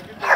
like it.